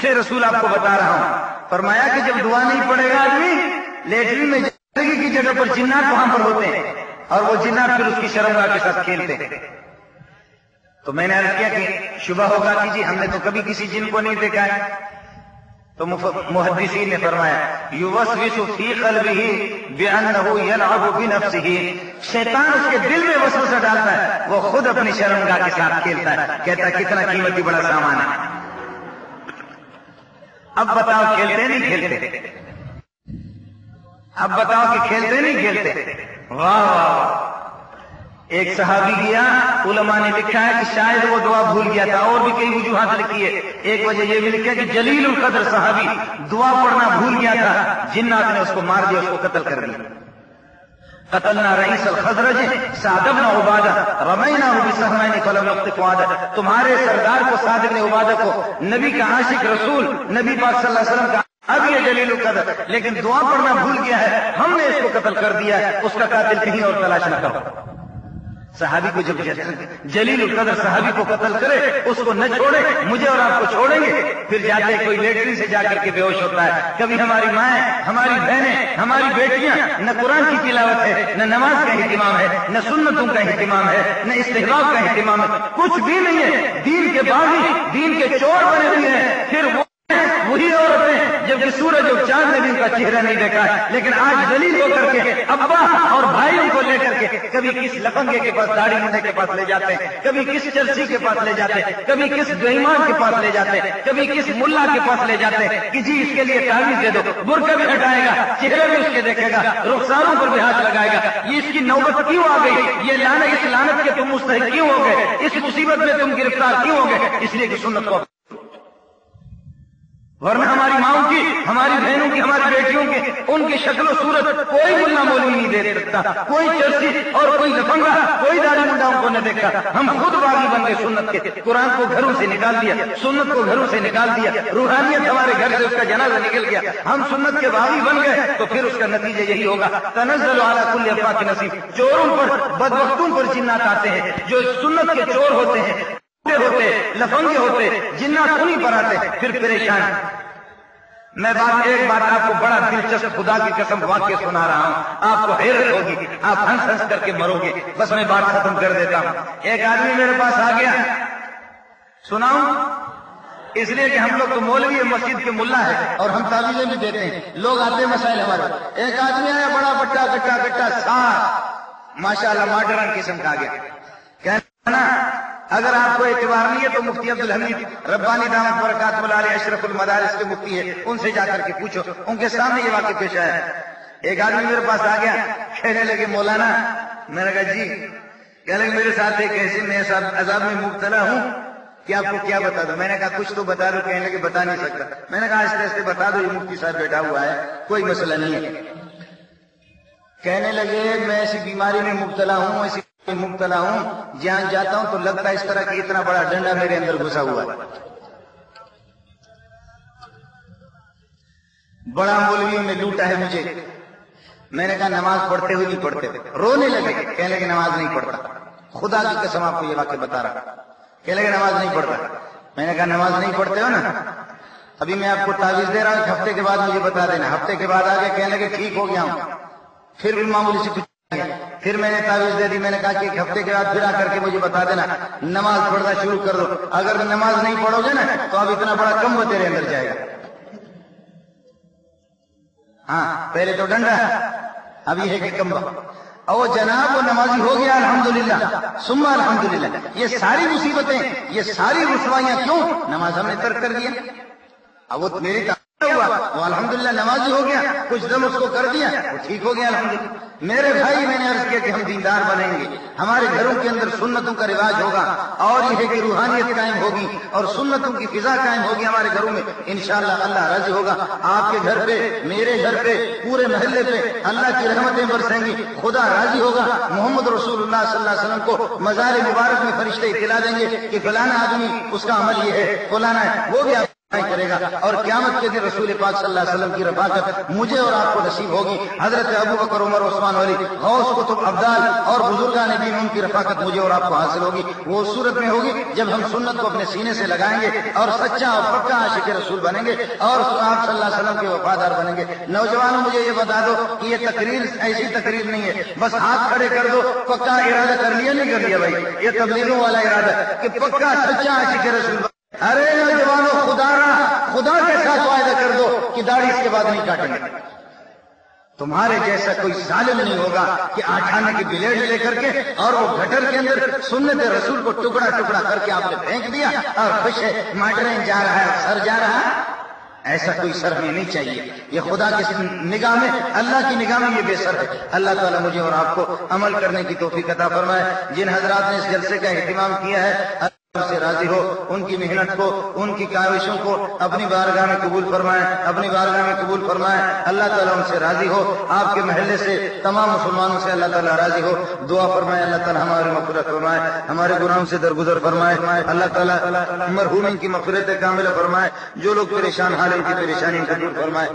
से रसूल आपको बता रहा हूँ। फरमाया कि जब दुआ नहीं पड़ेगा आदमी, लेटरिन में ज़िंदगी की जगह पर जिन्नात वहाँ पर होते हैं और वो जिन्नात फिर उसकी शर्मगा के साथ खेलते हैं। तो मैंने अर्ज़ किया कि शुभ होगा कि जी, हमने तो कभी किसी जिन को नहीं देखा है। तो मुहदसी ने फरमाया यलअबु बिनफ्सिही। शैतान उसके दिल में वसवसा डालता है, वो खुद अपनी शर्मगा के साथ खेलता है। कहता है, कितना कीमती बड़ा सामान है। अब बताओ खेलते नहीं खेलते? अब बताओ कि खेलते नहीं खेलते? वाह वाह एक सहाबी गया उलमा ने लिखा है कि शायद वो दुआ भूल गया था, और भी कई वजूहत लिखी है। एक वजह ये भी लिखी कि जलील कदर सहाबी दुआ पढ़ना भूल गया था, जिन्नात ने उसको मार दिया, उसको कत्ल कर दिया। कतलना रईस खजरज सादब न उबादा, रमैना सहमैन कलम वादा तुम्हारे सरदार को सादब ने उबादा को, नबी का आशिक रसूल, नबी पाक सल्लल्लाहु अलैहि वसल्लम का अब ये जलील कदर। लेकिन दुआ पढ़ना भूल गया है, हमने इसको कत्ल कर दिया है, उसका कातिल कहीं और तलाश न करो। सहाबी को जब जलील कदर सहाबी को कत्ल करे, उसको न छोड़े, मुझे और आपको छोड़ेंगे। फिर जाते कोई लेटरिन से जाकर के बेहोश होता है। कभी हमारी माए हमारी बहनें, हमारी बेटियाँ, न कुरान की तिलावत है, न नमाज़ का हितमाम है, न सुन्नतों का हितमाम है, न इस्तेबाब का हितमाम है। कुछ भी नहीं है। दीन के बागी, दीन के चोर बने हुए हैं फिर वो वही औरतें जबकि सूरज और उनका चेहरा नहीं देखा है। लेकिन आज दलील होकर के अब्बा और भाइयों को लेकर के कभी किस लफंगे के पास, दाढ़ी मुंडे के पास ले जाते हैं, कभी किस चर्सी के पास ले जाते हैं, कभी किस बेईमान के पास ले जाते हैं, कभी किस मुल्ला के पास ले जाते हैं कि जी इसके लिए तावीज दे दो, बुरका भी हटाएगा, चेहरे भी उसके देखेगा रुखसारों पर भी हाथ लगाएगा। ये इसकी नौबत क्यों आ गई? ये लानत इस लानत के तुम मुस्तक क्यों हो गए? इस मुसीबत में तुम गिरफ़्तार क्यों हो गए? इसलिए कि सुन्नत को वरना हमारी माओ की, हमारी बहनों की, हमारी बेटियों की, उनकी शक्ल सूरत कोई मुल्ला मोली नहीं दे सकता। कोई चर्ची और कोई लफंगा कोई दाढ़ी मुंडाओं को न देखा हम खुद बागी बन गए सुन्नत के। कुरान को घरों से निकाल दिया, सुन्नत को घरों से निकाल दिया। रूहानियत हमारे घर से उसका जनाजा निकल गया। हम सुन्नत के बागी बन गए तो फिर उसका नतीजा यही होगा। तनजल वाला कुल अफा के नसीब। चोरों पर, बदवक्तों पर जिन्नात आते हैं, जो सुन्नत के चोर होते हैं, होते लफंगे होते जिन्ना सुनी पर आते फिर परेशान। मैं बात एक बात आपको बड़ा दिलचस्प खुदा की कसम वाक्य सुना रहा हूँ। आपको हैरत होगी, आप हंस हंस करके मरोगे। बस मैं बात खत्म कर देता हूँ। एक आदमी मेरे पास आ गया। सुनाऊ? इसलिए कि हम लोग तो मौलवी है मस्जिद के मुल्ला है और हम तावीजें भी देते हैं। लोग आते हैं मसाइल हमारे। एक आदमी आया, बड़ा बट्टा, गट्टा गट्टा सार माशाला मॉडर्न किस्म का आ गया। कहना अगर आपको एतबार नहीं है तो मुफ्ती अब्दुल हमीद, रब्बानी दामत बरकात अशरफुल मदारिस के मुफ्ती है, उनसे जाकर के पूछो। उनके सामने ये वाक्य पेश आया एक आदमी मेरे पास आ गया, कहने लगे, मौलाना, मैंने कहा, जी। कहने लगे, मेरे साथ एक ऐसे, मैं अजाब में मुबतला हूँ कि आपको क्या बता दो? मैंने कहा, कुछ तो बता दो। कहने लगे, बता नहीं सकता। मैंने कहा आस्ते आस्ते बता दो, ये मुफ्ती साहब बैठा हुआ है, कोई मसला नहीं है। कहने लगे, मैं ऐसी बीमारी में मुबतला हूँ, ऐसी मुबतला हूँ जहाँ जाता हूँ तो लगता है इस तरह की इतना बड़ा डंडा मेरे अंदर घुसा हुआ है। बड़ा मौलवियों ने लूटा है मुझे। मैंने कहा, नमाज़ पढ़ते हुए नहीं पढ़ते। रोने लगे, कहने लगे, नमाज़ नहीं पढ़ता। खुदा की कसम आपको ये वाक्य बता रहा। कहने लगे, नमाज़ नहीं पढ़ता। मैंने कहा, नमाज़ नहीं पढ़ते हो ना? अभी मैं आपको तावीज दे रहा हूँ हफ़्ते के बाद मुझे बता देना। हफ़्ते के बाद आगे कहने लगे, ठीक हो गया हूँ। फिर भी मामूली से कुछ फिर मैंने तावीज दे दी, मैंने कहा कि एक हफ़्ते के बाद फिर आकर के मुझे बता देना, नमाज़ पढ़ना शुरू कर दो। अगर नमाज़ नहीं पढ़ोगे ना तो अब इतना बड़ा कम तेरे अंदर जाएगा। हाँ पहले तो डंडा, अब ये है कि कम ओ जनाब, वो नमाजी हो गया, अल्हम्दुलिल्लाह। सुम्मा, अल्हम्दुलिल्लाह। ये सारी मुसीबतें, ये सारी रुसवाइयाँ क्यों? नमाज़ हमने तर्क कर दिया। अब वो मेरी हुआ? वो अल्हम्दुलिल्लाह नमाजी हो गया, कुछ दम उसको कर दिया, वो ठीक हो गया मेरे भाई मैंने अर्ज़ किया कि हम दीनदार बनेंगे, हमारे घरों के अंदर सुन्नतों का रिवाज होगा, और यह कि रूहानियत कायम होगी, और सुन्नतों की फिजा कायम होगी हमारे घरों में इंशाला अल्लाह राज़ी होगा। आपके घर पे, मेरे घर पे, पूरे महल्ले पे अल्लाह की रहमतें बरसेंगी, खुदा राज़ी होगा। मोहम्मद रसूलुल्लाह को मजार मुबारक में फरिश्ते इतला देंगे कि फलाना आदमी, उसका अमल ये है, फलाना है, वो भी करेगा। और क्यामत के दिन रसूल पाक सल्लल्लाहु अलैहि वसल्लम की रफाकत मुझे और आपको नसीब होगी। हज़रत अबू बकर, उमर, उस्मान अली गौस, कुतुब, अब्दाल और बुजुर्गान दीन उनकी रफाकत मुझे और आपको हासिल होगी। वो सूरत में होगी जब हम सुन्नत को अपने सीने से लगाएँगे और सच्चा और पक्का आशिक रसूल बनेंगे और आप सल्लल्लाहु अलैहि वसल्लम के वफादार बनेंगे। नौजवानों, मुझे ये बता दो कि ये तकरीर ऐसी तकरीर नहीं है। बस हाथ खड़े कर दो, पक्का इरादा कर लिया, नहीं कर लिया भाई? ये तबलीगों वाला इरादा कि पक्का सच्चा आशिक रसूल अरे नौजवानों खुदारा खुदा के साथ वायदा कर दो कि दाढ़ी इसके बाद नहीं काटेंगे। तुम्हारे जैसा कोई जालिम नहीं होगा कि आठाने की ब्लेड लेकर के और वो गटर के अंदर सुन्नत रसूल को टुकड़ा टुकड़ा करके आपने फेंक दिया और खुश है, माटरें जा रहा है, सर जा रहा है। ऐसा कोई सर हमें नहीं चाहिए। ये खुदा की निगाह में, अल्लाह की निगाह में ये बेसर है। अल्लाह ताला मुझे और आपको अमल करने की तोफीक अता फरमाए। जिन हजरात ने इस जलसे का अहतमाम किया है, अल्लाह से राज़ी हो। उनकी मेहनत को, उनकी काविशों को अपनी बारगाह में कबूल फरमाए, अपनी बारगाह में कबूल फरमाए। अल्लाह ताला उनसे राज़ी हो। आपके महल्ले से तमाम मुसलमानों से अल्लाह ताला राज़ी हो। दुआ फरमाए, अल्लाह ताला हमारे मफरत फरमाए, हमारे गुनाहों से दरगुजर फरमाए। अल्लाह ताला मरहूम की मफरत कामिल फरमाए। जो लोग परेशान हाल उनकी परेशानी को दूर फरमाए।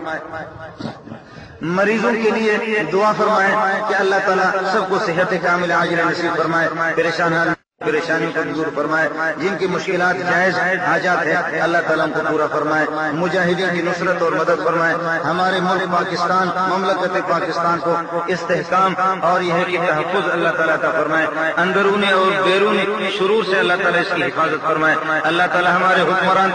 मरीजों के लिए दुआ फरमाए कि अल्लाह ताला सबको सेहत कामिल आजिल नसीब फरमाए। परेशान हाल परेशानियों को दूर फरमाए, जिनकी मुश्किल जायज़ हाजात है, अल्लाह ताला उनको पूरा फरमाए, मुजाहिदीन की नुसरत और मदद फरमाए, हमारे मुल्क पाकिस्तान, ममलकत पाकिस्तान को इस्तेकाम और यह कि अल्लाह ताला का फरमाए, अंदरूनी और बैरूनी शुरू से अल्लाह ताला इसकी हिफाजत फरमाए, अल्लाह ताला हमारे हुक्मरान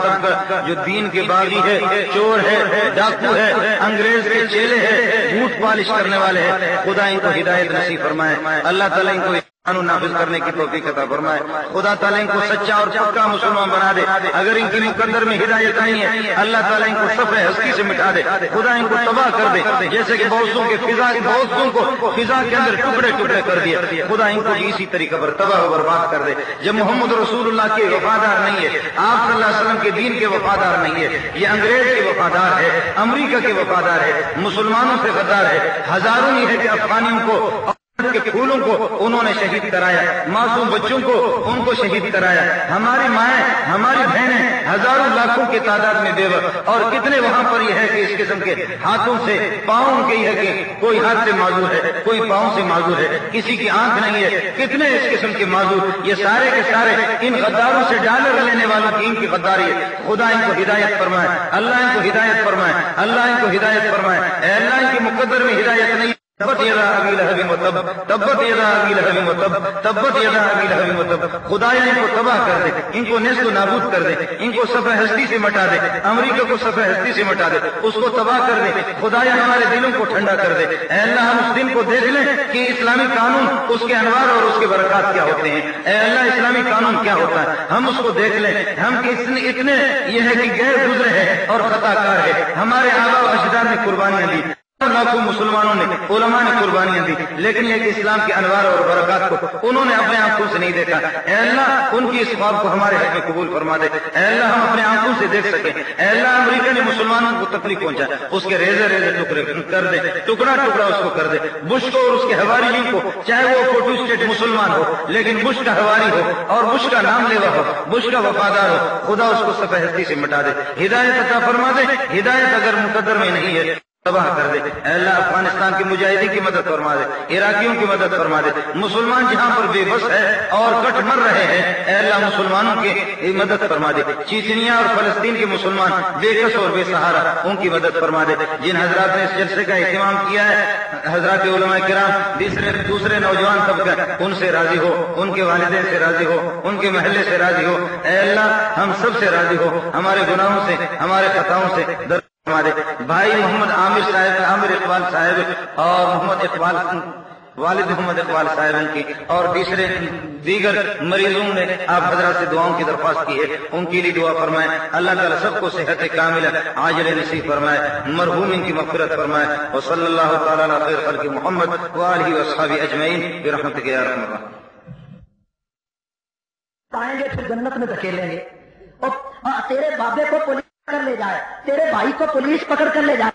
जो दीन के बागी है, चोर है, डाकू है, अंग्रेज़ के चेले है, बूट पालिश करने वाले है, खुदा इनको हिदायत नसीब फरमाए, अल्लाह ताला इनको कानून करने की तोफीक अता फरमाए। खुदा ताला इनको सच्चा और पक्का मुसलमान बना दे। अगर इनकी मुकद्दर में हिदायत नहीं है, अल्लाह ताला इनको सफे हस्ती से मिटा दे। खुदा इनको तबाह कर दे। जैसे कि बहुतों के फिजा बहुतों को फिजा के अंदर टुकड़े टुकड़े कर दिए। खुदा इनको इसी तरीके पर तबाह बर्बाद कर दे। जब मोहम्मद रसूलुल्लाह के वफादार नहीं है, आप वसल्लम के दीन के वफादार नहीं है, ये अंग्रेज़ के वफादार है, अमरीका के वफादार है, मुसलमानों से गद्दार है, हज़ारों ही है कि अफगानियों को के फूलों को उन्होंने शहीद कराया, मासूम बच्चों को उनको शहीद कराया। हमारी माए, हमारी बहनें, हज़ारों लाखों की तादाद में बेवर और कितने वहाँ पर यह है कि इस किस्म के हाथों से पाओ उनके है कि कोई हाथ से माजूर है, कोई पाओ से माजूर है, किसी की आँख नहीं है, कितने इस किस्म के माजूर। ये सारे के सारे इन गद्दारों से डालर लेने वालों की इनकी गद्दारी है। खुदा इनको हिदायत फरमाए, अल्लाह इनको हिदायत फरमाए, अल्लाह इनको हिदायत फरमाए। अल्लाह इनके मुकदर में हिदायत नहीं तब्बत यदा अबी लहब मतब तब्बत यदा अबी लहब मतब तब्बत यदा अबी लहब मतब खुदाया इनको तबाह कर दे, इनको नेस्त नाबूद कर दे, इनको सफे हस्ती से मटा दे, अमेरिका को सफे हस्ती से मटा दे, उसको तबाह कर दे खुदाया हमारे दिलों को ठंडा कर दे। अल्लाह, हम उस दिन को देख लें कि इस्लामी कानून, उसके अनवार और उसके बरकत क्या होते हैं। अल्लाह, इस्लामी कानून क्या होता है? हम उसको देख लें। हम इतने इतने यह है कि गैर गुजरे हैं और खताकार है। हमारे आबा अजदार ने कुर्बानियाँ दी। मुसलमानों ने, उलमा ने कुर्बानियाँ दी, लेकिन एक इस्लाम के अनवार और बरकत को उन्होंने अपने आँखों से नहीं देखा। अल्लाह, उनकी इस ख्वाब को हमारे हक में कबूल फरमा दे। अल्लाह, हम अपने आँखों से देख सके। अल्लाह, अमरीका ने मुसलमानों को तकलीफ़ पहुँचा। उसके रेजे रेजे टुकड़े कर दे टुकड़ा टुकड़ा उसको कर दे। बुश को और उसके हवारियों को, चाहे वो फ़ोटो स्टेट मुसलमान हो, लेकिन बुश का हवारी हो और बुश का नाम लेवा हो, बुश का वफादार हो, खुदा उसको सफेदती से मिटा दे। हिदायत अता फरमा दे। हिदायत अगर मुकदर में नहीं है तबाह कर दे। अल्लाह अफ़गानिस्तान की मुजाहिदी की मदद फरमा दे, इराकियों की मदद फरमा दे। मुसलमान जहाँ पर बेबस है और कट मर रहे हैं अल्लाह मुसलमानों की मदद फरमा दे। चीचनिया और फलस्तीन के मुसलमान बेकस और बेसहारा, उनकी मदद फरमा दे। जिन हजरात ने इस जलसे का अहतमाम किया है, हज़रत किराम, तीसरे दूसरे नौजवान तबका, उनसे राज़ी हो, उनके वालदे से राज़ी हो, उनके महल्ले से राज़ी हो। अल्लाह, हम सबसे राज़ी हो, हमारे गुनाहों से, हमारे खताओं से हमारे भाई मोहम्मद आमिर साहब, आमिर इकबाल साहब और मोहम्मद इकबाल वालिद मोहम्मद इकबाल साहब की और तीसरे दीगर मरीजों ने आप हजरा से दुआओं की दरख्वास्त की है। उनके लिए दुआ फरमाए, अल्लाह ताला सबको सेहत कामिल आजल नसीब फरमाए, मरहूम इनकी मफरत फरमाए और सल्लल्लाहु ताला मोहम्मद वाली वसहाबी अजमैन रहमत के पाएँगे फिर जन्नत में धकेलेंगे। और तेरे बाबे को पुलिस कर ले जाए। तेरे भाई को पुलिस पकड़ कर ले जाए।